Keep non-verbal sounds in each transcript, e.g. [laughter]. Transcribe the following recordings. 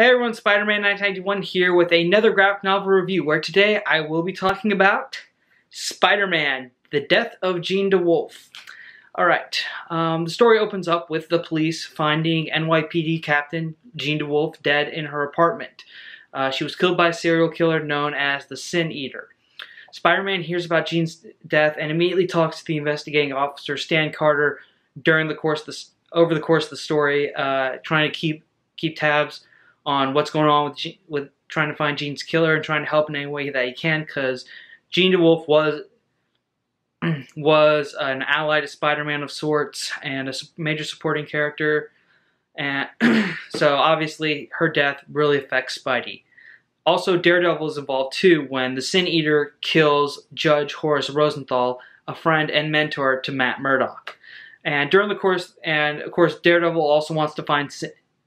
Hey everyone, Spider-Man 991 here with another graphic novel review where today I will be talking about Spider-Man, The Death of Jean DeWolff. Alright, um, the story opens up with the police finding NYPD Captain Jean DeWolff dead in her apartment. Uh, she was killed by a serial killer known as the Sin Eater. Spider-Man hears about Jean's death and immediately talks to the investigating officer Stan Carter during the course of the, over the course of the story, uh, trying to keep keep tabs on what's going on with with trying to find Jean's killer and trying to help in any way that he can because Jean DeWolff was [clears throat] was an ally to Spider-Man of sorts and a major supporting character and [clears throat] so obviously her death really affects Spidey. Also Daredevil is involved too when the Sin Eater kills Judge Horace Rosenthal, a friend and mentor to Matt Murdock. And during the course and of course Daredevil also wants to find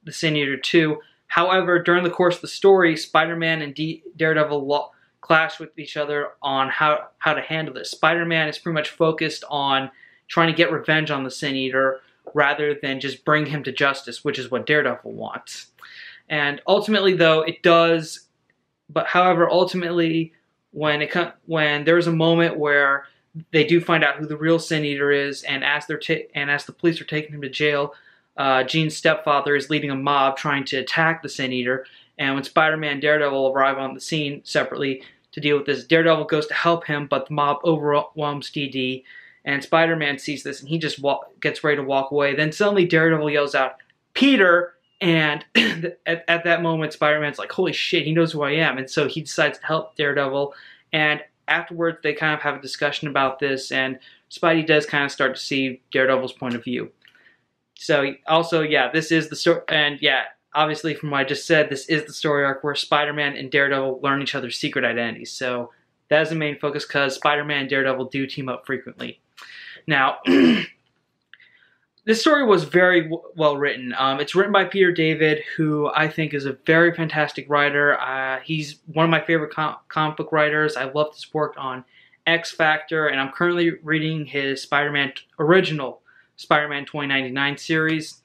the Sin Eater too However, during the course of the story, Spider-Man and D Daredevil clash with each other on how, how to handle this. Spider-Man is pretty much focused on trying to get revenge on the Sin Eater rather than just bring him to justice, which is what Daredevil wants. And ultimately, though, it does. But however, ultimately, when it when there is a moment where they do find out who the real Sin Eater is, and as they're and as the police are taking him to jail, uh, Jean's stepfather is leading a mob trying to attack the Sin Eater. And when Spider-Man and Daredevil arrive on the scene separately to deal with this, Daredevil goes to help him, but the mob overwhelms DD. And Spider-Man sees this and he just gets ready to walk away. Then suddenly Daredevil yells out, Peter! And [clears throat] at, at that moment, Spider-Man's like, holy shit, he knows who I am. And so he decides to help Daredevil. And afterwards, they kind of have a discussion about this. And Spidey does kind of start to see Daredevil's point of view. So also, yeah, this is the story, and yeah, obviously from what I just said, this is the story arc where Spider-Man and Daredevil learn each other's secret identities. So that is the main focus because Spider-Man and Daredevil do team up frequently. Now, [clears throat] this story was very well written. Um, it's written by Peter David, who I think is a very fantastic writer. Uh, he's one of my favorite com comic book writers. I love his work on X Factor, and I'm currently reading his Spider-Man original Spider-Man 2099 series.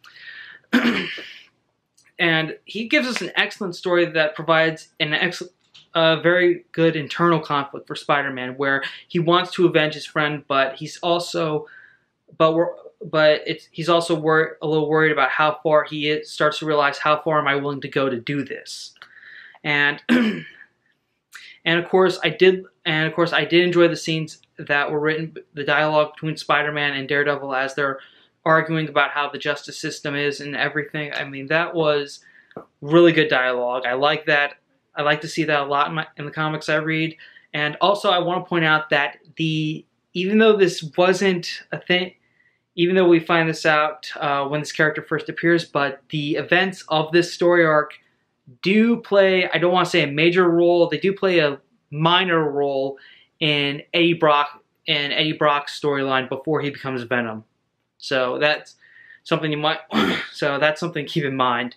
[clears throat] and he gives us an excellent story that provides an excellent a very good internal conflict for Spider-Man where he wants to avenge his friend, but he's also, but we're, but it's he's also worried a little worried about how far he is, starts to realize how far am I willing to go to do this, and [clears throat] and of course I did, and of course I did enjoy the scenes that were written, the dialogue between Spider-Man and Daredevil as they're arguing about how the justice system is and everything. I mean, that was really good dialogue. I like that. I like to see that a lot in, my, in the comics I read. And also, I want to point out that the even though this wasn't a thing, even though we find this out uh, when this character first appears, but the events of this story arc do play, I don't want to say a major role, they do play a minor role in Eddie Brock and Eddie Brock's storyline before he becomes Venom. So that's something you might. [coughs] so that's something to keep in mind.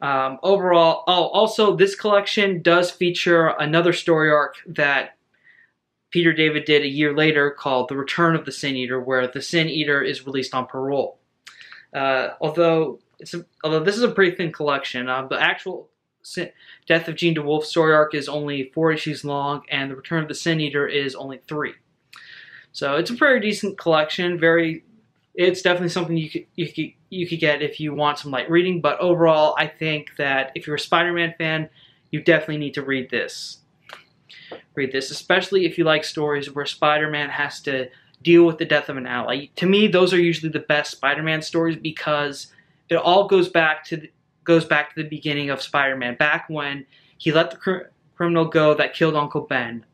Um, overall, oh, also this collection does feature another story arc that Peter David did a year later called The Return of the Sin Eater, where the Sin Eater is released on parole. Uh, although it's a, although this is a pretty thin collection, uh, the actual Death of Jean DeWolff story arc is only four issues long, and The Return of the Sin Eater is only three. So it's a pretty decent collection. Very, it's definitely something you could you could you could get if you want some light reading. But overall, I think that if you're a Spider-Man fan, you definitely need to read this. Read this, especially if you like stories where Spider-Man has to deal with the death of an ally. To me, those are usually the best Spider-Man stories because it all goes back to goes back to the beginning of Spider-Man, back when he let the cr criminal go that killed Uncle Ben.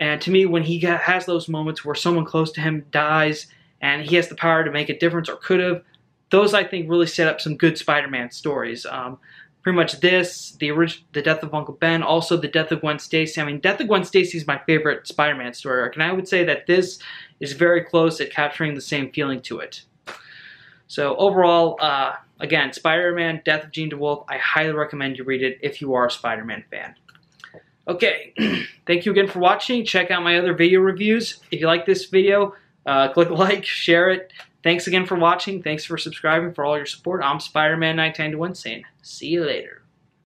And to me, when he has those moments where someone close to him dies and he has the power to make a difference or could have, those I think really set up some good Spider-Man stories. Um, pretty much this, the original, the death of Uncle Ben, also the death of Gwen Stacy. I mean, death of Gwen Stacy is my favorite Spider-Man story arc, and I would say that this is very close at capturing the same feeling to it. So overall, uh, again, Spider-Man, Death of Jean DeWolff, I highly recommend you read it if you are a Spider-Man fan. Okay, [clears throat] thank you again for watching. Check out my other video reviews. If you like this video, uh, [laughs] click like, share it. Thanks again for watching. Thanks for subscribing, for all your support. I'm Spider-Man 1991 saying, see you later.